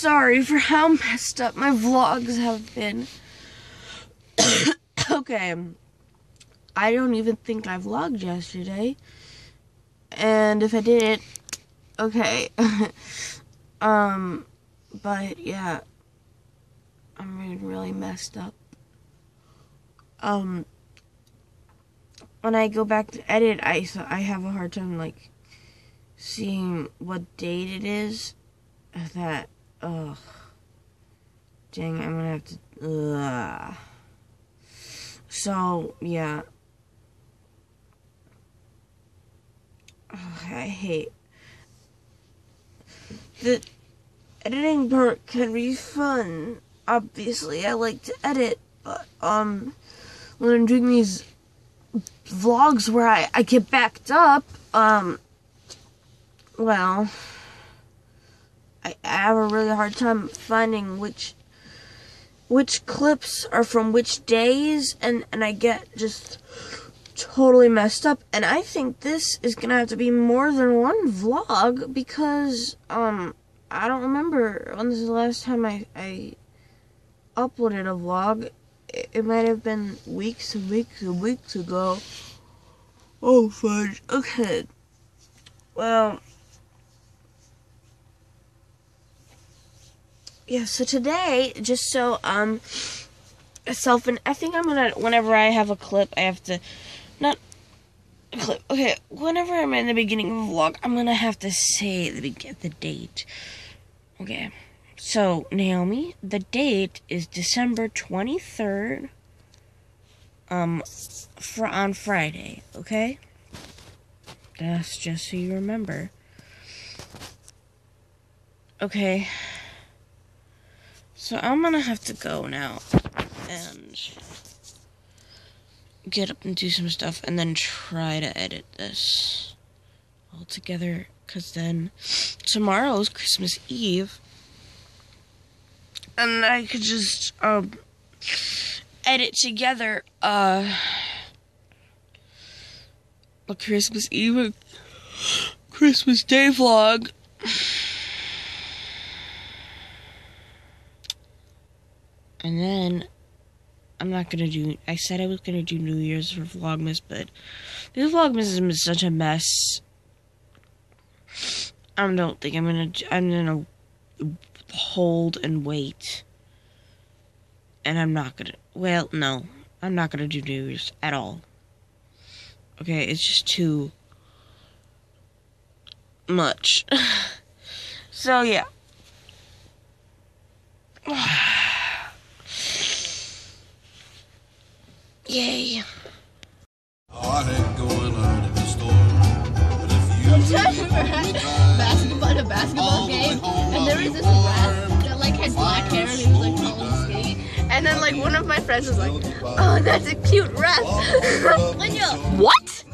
so sorry for how messed up my vlogs have been. okay. I don't even think I vlogged yesterday. And if I did it, okay. um, but yeah. I'm really, messed up. Um, when I go back to edit, I, I have a hard time, like, seeing what date it is. That, ugh. Dang, I'm gonna have to, ugh. So, yeah. Ugh, I hate the editing part can be fun. Obviously, I like to edit, but um, when I'm doing these vlogs where I, I get backed up, um, well, I, have a really hard time finding which which clips are from which days, and and I get just totally messed up. And I think this is gonna have to be more than one vlog because um I don't remember when this is the last time I I uploaded a vlog. It, it might have been weeks and weeks and weeks ago. Oh fudge. Okay. Well. Yeah, so today, just so, um, self, and I think I'm gonna, whenever I have a clip, I have to, not, clip, okay, whenever I'm in the beginning of a vlog, I'm gonna have to say the, the date. Okay. So, Naomi, the date is December 23rd um for on Friday, okay? That's just so you remember. Okay. So I'm gonna have to go now and get up and do some stuff and then try to edit this all together because then tomorrow's Christmas Eve and I could just um edit together uh a Christmas Eve Christmas Day vlog. And then I'm not gonna do. I said I was gonna do New Year's for Vlogmas, but this Vlogmas is such a mess. I don't think I'm gonna. I'm gonna hold and wait. And I'm not gonna. Well, no, I'm not gonna do New Year's at all. Okay, it's just too much. so yeah. Yay. Oh, I hate going out of the store. But if you basketball at a basketball game, and there was this ref that like had black hair and he was like tall and skinny. And then like one of my friends was like, "Oh, that's a cute ref." What?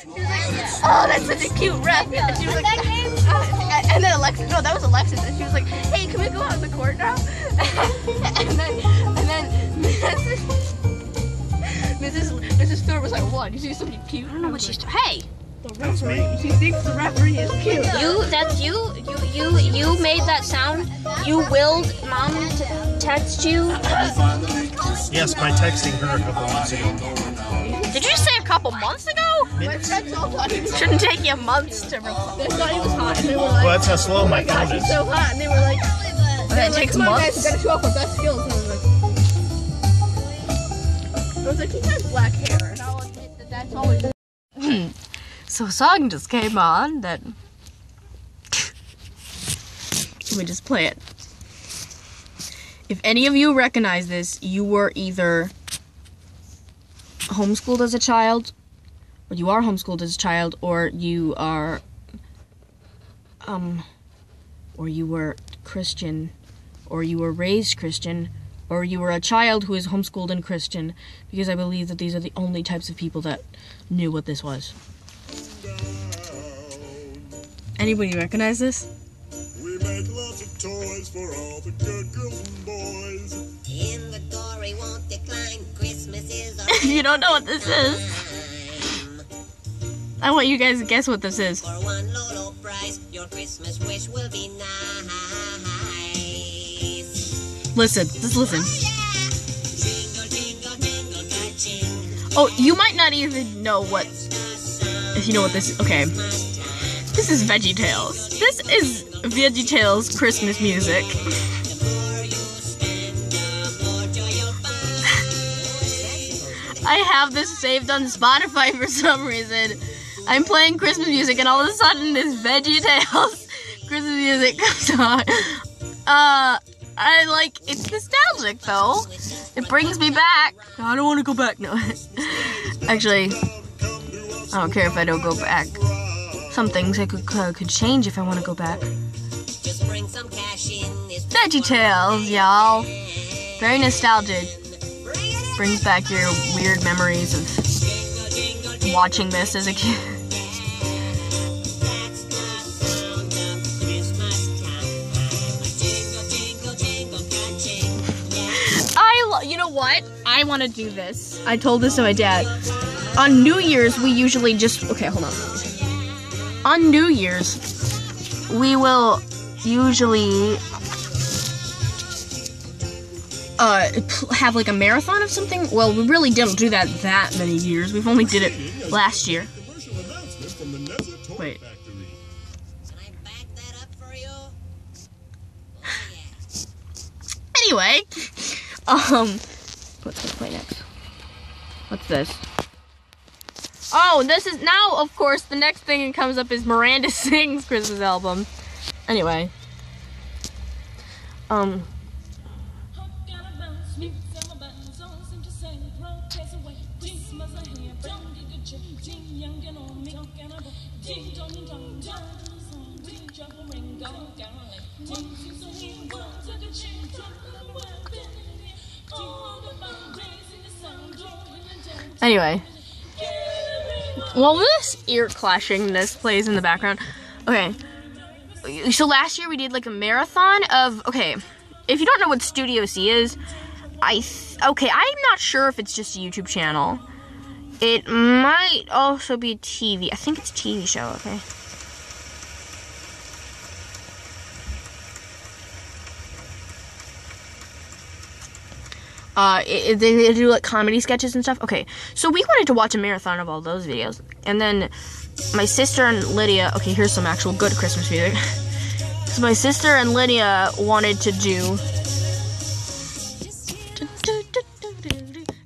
She was like, "Oh, that's such a cute ref." And she was like, uh, and then Alexis, no, that was Alexis, and she was like, "Hey, can we go out on the court now?" and then, and then Mrs. Mrs. Mrs. Thor was like, "What? You see something cute?" I don't know what she's. Hey, The referee. She thinks the referee is cute. you. That's you. You. You. You made that sound. You willed mom to text you. Yes, by texting her a couple months ago. Did you say a couple months ago? My friends all thought he was Shouldn't take you months to reply. They thought he was hot, and they were like, Well, that's how slow my "Gosh, phone he's is. so hot," and they were like, Okay, it like, takes "Come on, guys, months. we gotta show off our best skills." And I was like, was like, he has black hair, and I'll admit that that's always. So a song just came on that. Let me just play it. If any of you recognize this, you were either homeschooled as a child, or you are homeschooled as a child, or you are, um, or you were Christian, or you were raised Christian, or you were a child who is homeschooled and Christian, because I believe that these are the only types of people that knew what this was. Anybody recognize this? We make lots of toys for all the good girls and boys. Inventory won't decline. Christmas is a you don't know what this is. I want you guys to guess what this is. For one low, low price, your Christmas wish will be nice. Listen, just listen. Ka-ching. Oh, you might not even know what. If you know what this is. Okay. This is Veggie Tales. This is Veggie Tales Christmas music. I have this saved on Spotify for some reason. I'm playing Christmas music and all of a sudden this Veggie Tales Christmas music comes on. Uh, I like, it's nostalgic though. It brings me back. I don't want to go back. No. Actually, I don't care if I don't go back. Some things I could uh, could change if I want to go back. Just bring some cash in this Veggie Tales, y'all. Very nostalgic. Brings back your weird memories of watching this as a kid. I want to do this. I told this to my dad. On New Year's, we usually just okay. Hold on. On New Year's, we will usually uh have like a marathon of something. Well, we really didn't do that that many years. We've only did it last year. Wait. Anyway, um, what's gonna play next? What's this? Oh, this is now, of course, the next thing that comes up is Miranda Sings Christmas album. Anyway, um, anyway. Well, this ear clashingness plays in the background. Okay. So last year we did like a marathon of okay. If you don't know what Studio C is, I okay. I'm not sure if it's just a YouTube channel. It might also be a TV. I think it's a TV show. Okay. Uh, it, they, they do like comedy sketches and stuff. Okay, so we wanted to watch a marathon of all those videos, and then my sister and Lydia. Okay, here's some actual good Christmas music. so my sister and Lydia wanted to do.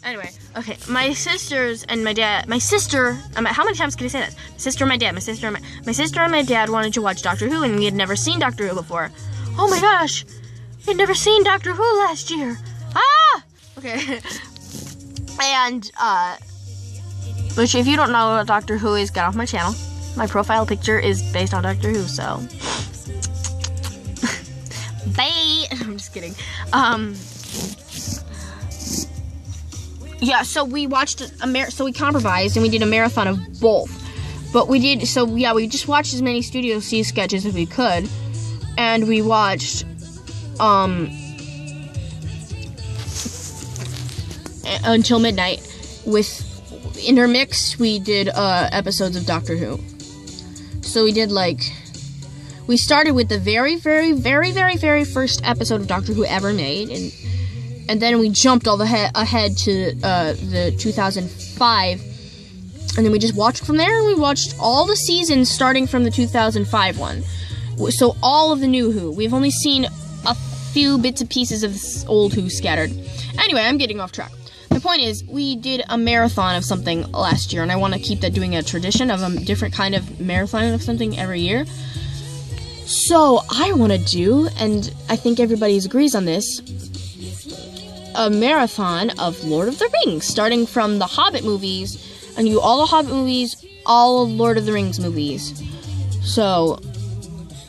Anyway, okay, my sisters and my dad, my sister, um, how many times can I say that? Sister and my dad, my sister and my, my sister and my dad wanted to watch Doctor Who, and we had never seen Doctor Who before. Oh my gosh, we had never seen Doctor Who last year. Okay, and uh, which if you don't know Doctor Who is, get off my channel. My profile picture is based on Doctor Who, so. Bye. I'm just kidding. Um. Yeah, so we watched a mar- so we compromised and we did a marathon of both. But we did so yeah, we just watched as many Studio C sketches as we could, and we watched um until midnight. With intermixed we did uh episodes of Doctor Who. So we did like we started with the very very very very very first episode of Doctor Who ever made and and then we jumped all the he- ahead to uh, the 2005 and then we just watched from there and we watched all the seasons starting from the 2005 one. So all of the new who. We've only seen a few bits and pieces of this old who scattered. Anyway i'm getting off track my point is we did a marathon of something last year and i want to keep that doing a tradition of a different kind of marathon of something every year so i want to do and i think everybody agrees on this a marathon of Lord of the Rings, starting from the Hobbit movies, and you all the Hobbit movies, all Lord of the Rings movies. So,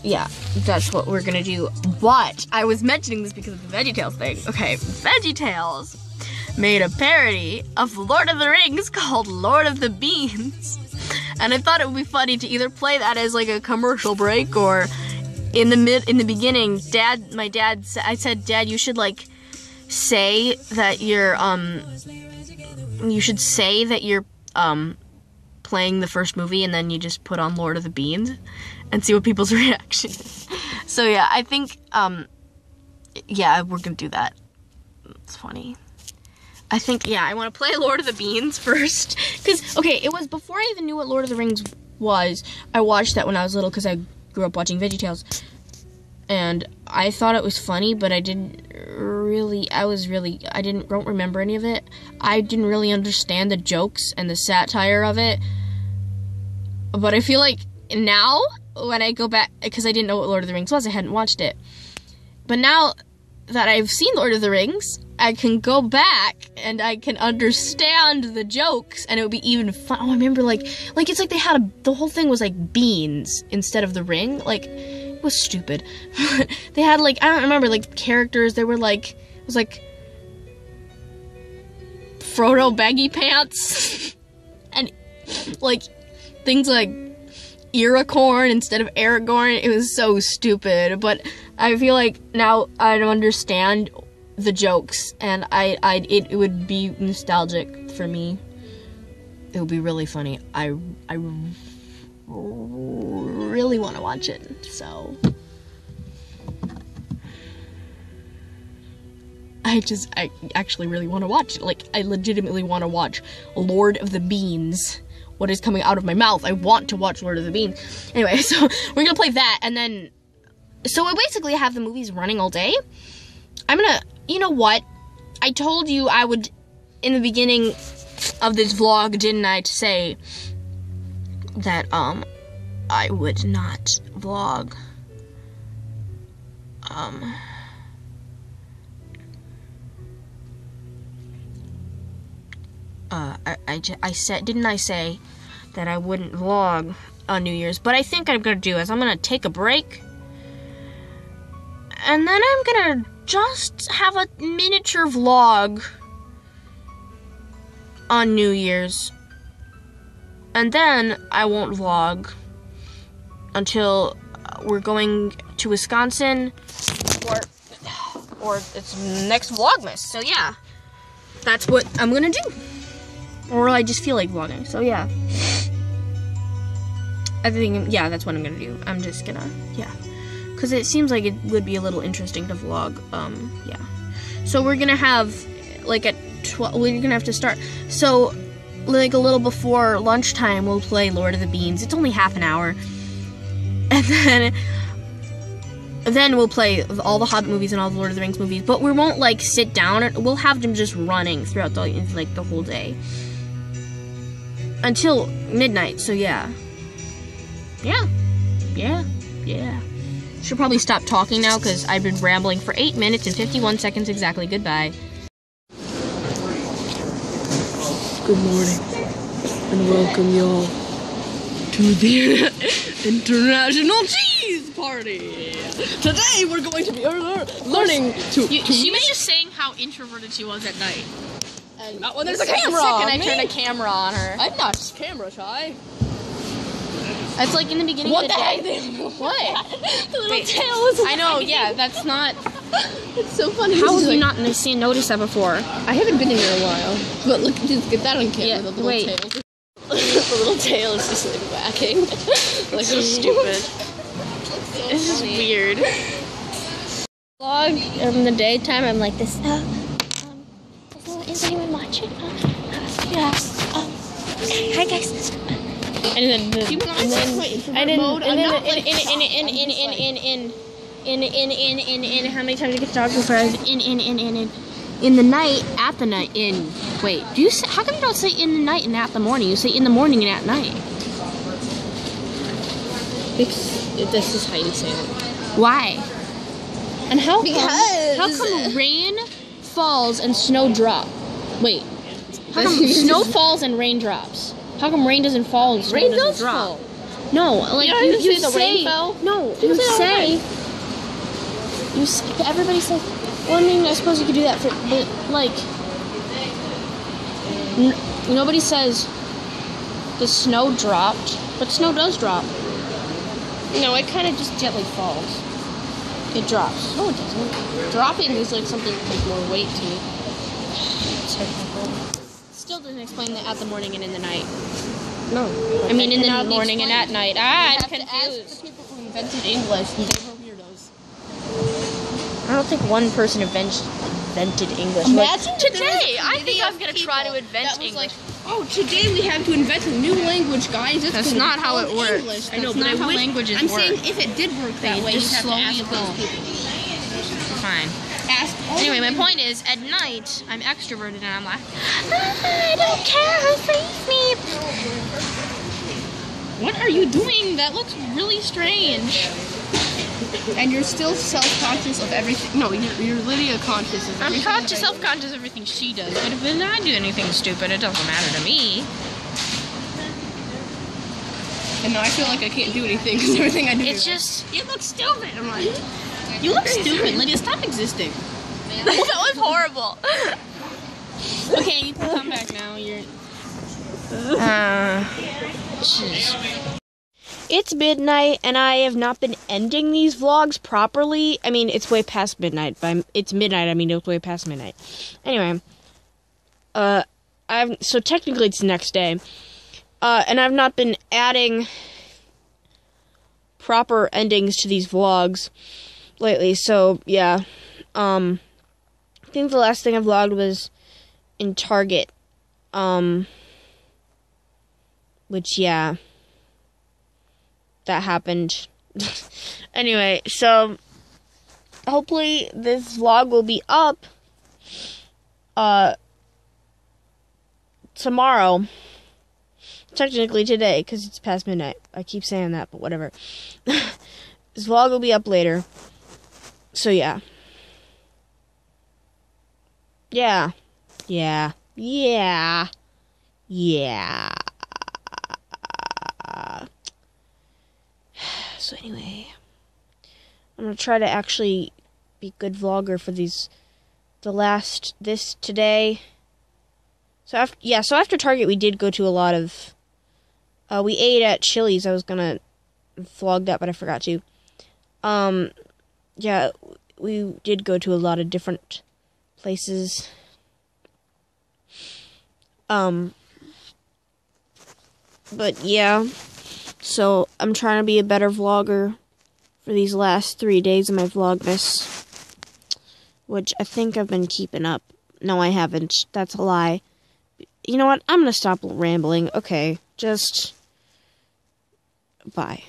yeah, that's what we're gonna do. But I was mentioning this because of the VeggieTales thing. Okay, VeggieTales made a parody of Lord of the Rings called Lord of the Beans, and I thought it would be funny to either play that as like a commercial break or in the mid in the beginning. Dad, my dad, I said, Dad, you should like say that you're um you should say that you're um playing the first movie and then you just put on Lord of the Beans and see what people's reaction is. So yeah, I think um yeah, we're gonna do that. It's funny. I think yeah, I want to play Lord of the Beans first because okay, it was before I even knew what Lord of the Rings was. I watched that when I was little because I grew up watching VeggieTales, and I thought it was funny, but I didn't really. I was really. I didn't don't remember any of it. I didn't really understand the jokes and the satire of it. But I feel like now when I go back because I didn't know what Lord of the Rings was, I hadn't watched it. But now that I've seen Lord of the Rings, I can go back and I can understand the jokes, and it would be even fun. Oh, I remember like, like it's like they had a the whole thing was like beans instead of the ring. Like, it was stupid. they had like I don't remember like characters. They were like it was like Frodo baggy pants, and like things like Ear-a-corn instead of Aragorn. It was so stupid, but I feel like now I understand the jokes, and I, I, it, it would be nostalgic for me. It would be really funny. I, I really want to watch it. So I just, I actually really want to watch it. Like, I legitimately want to watch Lord of the Beans. What is coming out of my mouth? I want to watch Lord of the Beans. Anyway, so we're gonna play that, and then, so I basically have the movies running all day. I'm gonna, you know what? I told you I would, in the beginning of this vlog, didn't I, to say that, um, I would not vlog. Um, uh, I, I, I said, didn't I say that I wouldn't vlog on New Year's? But I think I'm gonna do is I'm gonna take a break, and then I'm gonna just have a miniature vlog on New Year's, and then I won't vlog until we're going to Wisconsin, or or it's next Vlogmas. So yeah, that's what I'm gonna do or I just feel like vlogging. So yeah, I think yeah, that's what I'm gonna do. I'm just gonna yeah, because it seems like it would be a little interesting to vlog. Um, yeah. So we're gonna have like at twelve. We're gonna have to start. So like a little before lunchtime, we'll play Lord of the Beans. It's only half an hour, and then. Then we'll play all the Hobbit movies and all the Lord of the Rings movies, but we won't like sit down. We'll have them just running throughout the like the whole day until midnight. So yeah, yeah, yeah, yeah. Should probably stop talking now because I've been rambling for eight minutes and fifty-one seconds exactly. Goodbye. Good morning and welcome y'all to the International Cheese Party. Today we're going to be learning to. You, to she was just saying how introverted she was at night. Not uh, when there's a The camera second on I me. turned a camera on her. I'm not camera shy. It's like in the beginning What of the What the heck? day. What? the little Wait. tail is I know, yeah, that's not. It's so funny. How have you like, not seen noticed that before? I haven't been in here a while. But look, just get that on camera. Yeah, the little wait. tail. the little tail is just like whacking. like so stupid. This is weird. vlog in the daytime, I'm like this. Uh, Uh, um, is anyone watching? Uh, uh, yeah. Um, hi guys. And then, the, You and then, and then, and then, in, in, in, in, in, in, in, in, in, in, in, in, in, how many times I get to talk to friends? In, in, in, in, in. In the night, at the night, in. Wait, do you say, how come you don't say in the night and at the morning? You say in the morning and at night. Because This is how you say it. Why? And how Because- How come rain falls and snow drop? Wait. How come snow falls and rain drops? How come rain doesn't fall and snow Rain doesn't does drop? fall. No, like You you, you say the rain fell? No, You you say say. You everybody says. Well, I mean, I suppose you could do that for, but like, n- nobody says the snow dropped, but snow does drop. No, it kind of just gently falls. It drops. No, it doesn't. Dropping is like something with more weight to it. Technical. Still doesn't explain the at the morning and in the night. No. I mean, in the morning and at night. Ah, I'm to ask the people who invented English, they were weirdos. I don't think one person invent- invented English. Like, Imagine that there was a today, I think I'm gonna try to invent English. Like, oh, today we have to invent a new language, guys. It's That's not how it works. English. I know, That's but not I how languages I'm work. saying if it did work that they way, just you'd have to slowly ask evolve. those people. fine. Ask Anyway, my point is, at night, I'm extroverted and I'm like, "Ah, I don't care, leave me. What are you doing? That looks really strange. And you're still self-conscious of everything. No, you're, you're Lydia conscious of I'm everything. conscious, I do. self-conscious of everything she does, but if I do anything stupid, it doesn't matter to me. And now I feel like I can't do anything because everything I do. It's just, you look stupid. I'm like, you look stupid, Lydia. Stop existing. that was horrible. Okay, you can come back now. You're. uh, jeez. It's midnight, and I have not been ending these vlogs properly. I mean, it's way past midnight. By it's midnight, I mean it's way past midnight. Anyway, uh, I've so technically it's the next day, uh, and I've not been adding proper endings to these vlogs lately. So yeah, um, I think the last thing I vlogged was in Target, um, which yeah that happened. anyway, so hopefully this vlog will be up uh tomorrow. Technically today cuz it's past midnight. I keep saying that, but whatever. this vlog will be up later. So yeah. Yeah. Yeah. Yeah. Yeah. So anyway, I'm gonna try to actually be good vlogger for these, the last this today. So after yeah, so after Target we did go to a lot of, uh, we ate at Chili's. I was gonna vlog that, but I forgot to. Um, yeah, we did go to a lot of different places. Um, but yeah. So I'm trying to be a better vlogger for these last three days of my vlogmas, which I think I've been keeping up. No, I haven't. That's a lie. You know what? I'm gonna stop rambling. Okay, just bye.